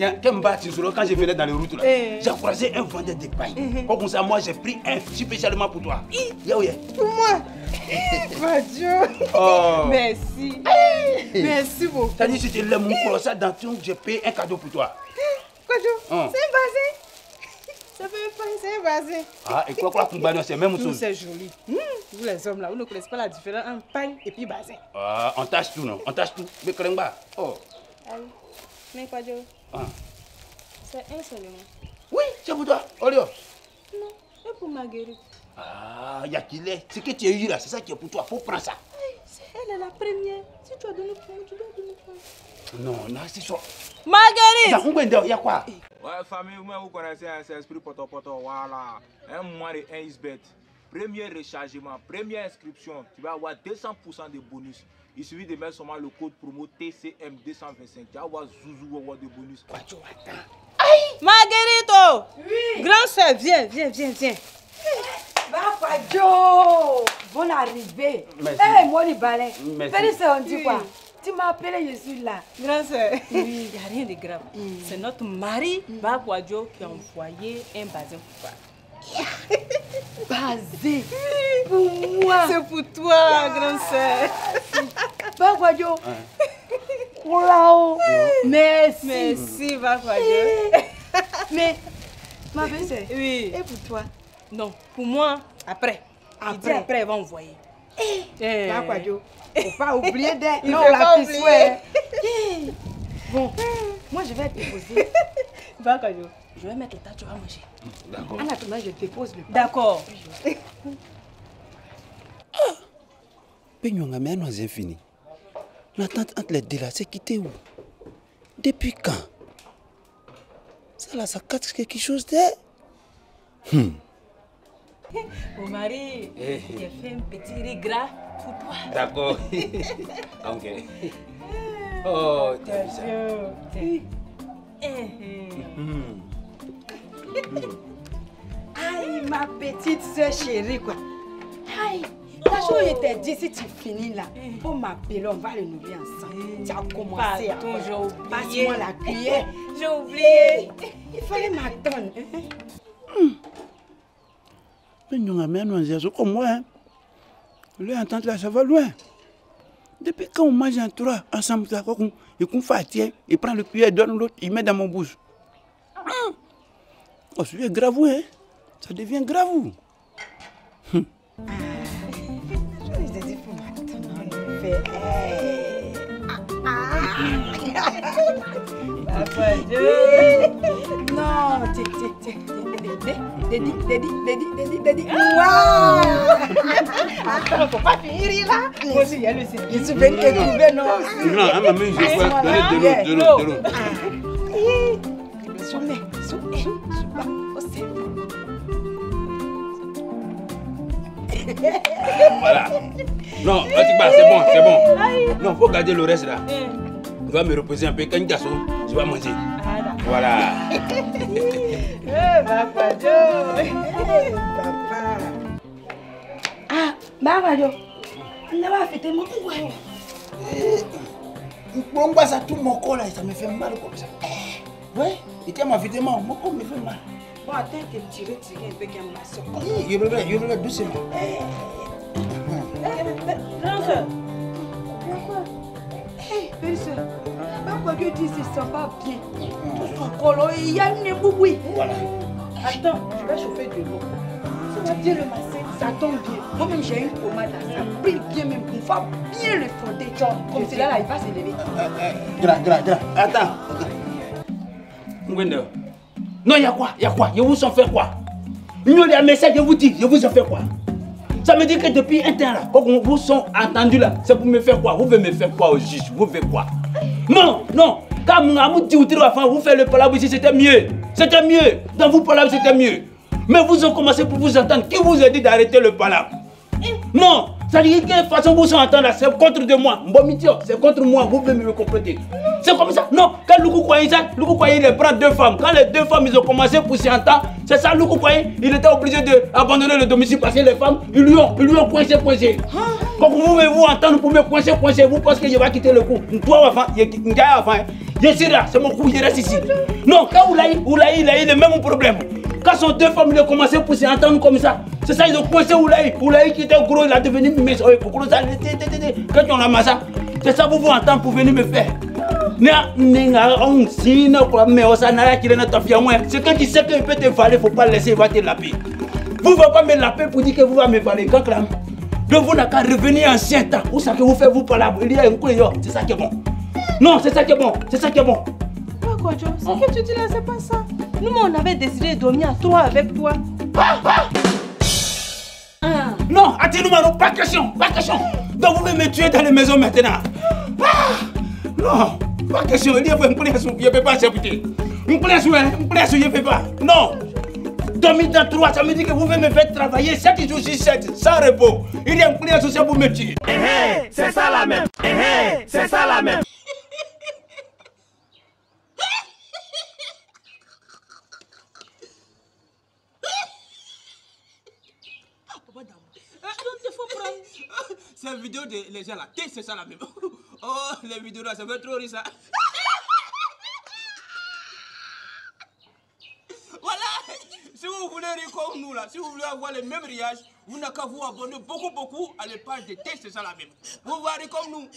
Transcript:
quand je venais dans les routes là, Eh. j'ai croisé un vendeur de paille. Comme ça, moi j'ai pris un spécialement pour toi. Yo, yeah. Pour moi. Fadio. Oh. Merci. Merci beaucoup. Ça dit, si tu lèves mon colossal dans ton, j'ai payé un cadeau pour toi. Fadio, Hum. c'est un bassin. Ça fait pas, c'est un bassin. Ah, et quoi, quoi, Kumbano, c'est même chose? c'est joli. Hum, Vous les hommes là, vous ne connaissez pas la différence entre paille et puis bassin. Ah, on tâche tout, non? On tâche tout. Mais Kremba. Oh. Allez. Mais Fadio, Ah. c'est un seulement. Oui, c'est pour toi. Olio. Non, et pour Marguerite. Ah, Yakile, ce que tu as eu là, c'est ça qui est pour toi. Faut prendre ça. Hey, c'est elle est la première. Si tu as donné pour moi, tu dois donner pour moi. Non, non, c'est ça. Marguerite il y a quoi? Ouais, famille, moi, vous connaissez un c'est esprit poto poto, voilà. Un mois de 1 isbet. Premier rechargement, première inscription, tu vas avoir 200% de bonus. Il suffit de mettre seulement le code promo TCM225. Tu vas avoir Zouzou avoir de bonus. Marguerite oh Grand soeur, viens, viens, viens, viens. Bafajo Bonne arrivée Merci. Eh, moi le balai. Félix, on dit quoi? Tu m'as appelé, je suis là. Grand soeur, il n'y a rien de grave. C'est notre mari, Bakwadjo, qui a envoyé un bassin pour toi. Basé pour moi. C'est pour toi, grand soeur. Bafajo Wow Merci. Merci, Bakwadjo. Mais, ma belle-sœur, Oui. et pour toi? Non, pour moi, après. Après. après, il va envoyer. Eh. Bafajo, faut pas oublier d'être. Il Non, faut la pas petite. Eh. Bon, moi je vais te poser. Je vais mettre le tas, tu vas manger. D'accord. En attendant, je te pose le D'accord. Penyonga, mais non, c'est fini. L'attente entre les deux là, c'est quitté où? Depuis quand? Ça là, ça casse quelque chose de? Mon mari, Eh. il a fait un petit riz gras pour toi. D'accord. ok. Oh, t'as vu ça Eh, eh. Aïe, ma petite soeur chérie, quoi. Aïe, la chose je t'ai dit, si tu finis là, faut m'appeler, on va le nourrir ensemble. Tu as commencé à j'ai oublié. Passe-moi la cuillère. J'ai oublié. Il fallait m'attendre. Mais non, c'est comme moi. Hein. Le entente là, ça va loin. Depuis quand on mange en trois ensemble, fait tiens, il prend le cuillère, il donne l'autre, il met dans mon bouche. Hum. Oh, c'est grave, hein? Ça devient grave. Je m'attendre. Hey. Non, Dédi, Waouh Attends, faut pas finir là. Moi il y a non Non, ma main, je de l'eau, de l'eau, de l'eau. Voilà. Non, c'est bon, c'est bon. Non, faut garder le reste là. Eh. Je vais me reposer un peu. Quand il je vais manger. Voilà. Eh, Bakwadjo. Papa. Ah, Baba Yo, on va fêter mon coup. Pourquoi ça tout mon corps là, ça me fait mal comme ça. Ouais, il tient ma vêtement, mon corps me fait mal. Bon, attends, te tirer, tirer un peu comme. Oui, Je le vais, je le vais doucement. Soeur, Soeur, Baba Yo dit que ça va bien. Tout son colo, il y a une boubouille. Voilà. Attends, je vais chauffer de l'eau. Ça va bien le masser, ça tombe bien. Moi-même, j'ai une pommade là, ça brille bien même. On va bien le fonder. Comme cela là, il va se lever. Grand, grand, grand. Attends. Ngwende. Non, il y a quoi? Il y a quoi? Je vous en fais quoi? Nous, les messages, je vous dis, je vous en fais quoi? Ça veut dire que depuis un temps là, vous sont entendus là, c'est pour me faire quoi? Vous voulez me faire quoi au juge? Vous faites quoi? Non, non. Quand vous dit vous faites le palabre ici, c'était mieux. C'était mieux. Dans vous palabre, c'était mieux. Mais vous avez commencé pour vous entendre. Qui vous a dit d'arrêter le palabre Non, Ça dit que façon vous entendre là, c'est contre de moi. Mbomitio, c'est contre moi, vous pouvez me compléter. C'est comme ça. Non, quand Loukou ça, Loukou Kwaye, il prend deux femmes. Quand les deux femmes, ils ont commencé à pousser en temps, c'est ça, Loukou Kwaye, il était obligé d'abandonner le domicile parce que les femmes, ils lui ont, ils lui ont coincé, coincé. Quand vous pouvez vous entendre pour me coincer, coincer, vous pensez que je vais quitter le coup. Toi, avant, il y a avant. Je suis là, c'est mon coup, je reste ici. Non, quand Oulaï, Oulaï, il a eu le même problème. Quand sont deux femmes, ils ont commencé à pousser en temps comme ça. C'est ça, ils ont coincé Oulaï. Oulaï qui était gros, il a devenu maison. Quand on a massa, c'est ça, vous vous entendez pour venir me faire. C'est quand tu sais qu'il peut te valer, il ne faut pas laisser, il va te laper. Vous ne va pas me laper pour dire que vous allez me valer. Quand là, donc vous n'avez qu'à revenir en ancien temps. Où ça que vous faites, vous parlez, il y a un coup, c'est ça qui est bon. Non, c'est ça qui est bon, c'est ça qui est bon. Quoi, Ce que tu dis là, c'est pas ça. Nous, on avait décidé de dormir à trois avec toi. Ah. Non, attends-nous, non, pas question, pas question. Donc vous voulez me tuer dans les maisons maintenant. Ah. Non, pas question. Il y a un poulet je ne peux pas accepter. Poulet un poulet je ne peux pas. Non. Dormir dans trois, ça me dit que vous voulez me faire travailler 7 jours sur 7, sans repos. Il y a un poulet associé pour me tuer. Eh, eh, c'est ça la même. Eh, eh, c'est ça la même. Cette vidéo de les gens là, c'est ça la même. Oh, les vidéos là, ça fait trop rire ça. Voilà. Si vous voulez rire comme nous là, si vous voulez avoir les mêmes riages, vous n'avez qu'à vous abonner beaucoup beaucoup à la page de T, c'est ça la même. Vous voyez comme nous.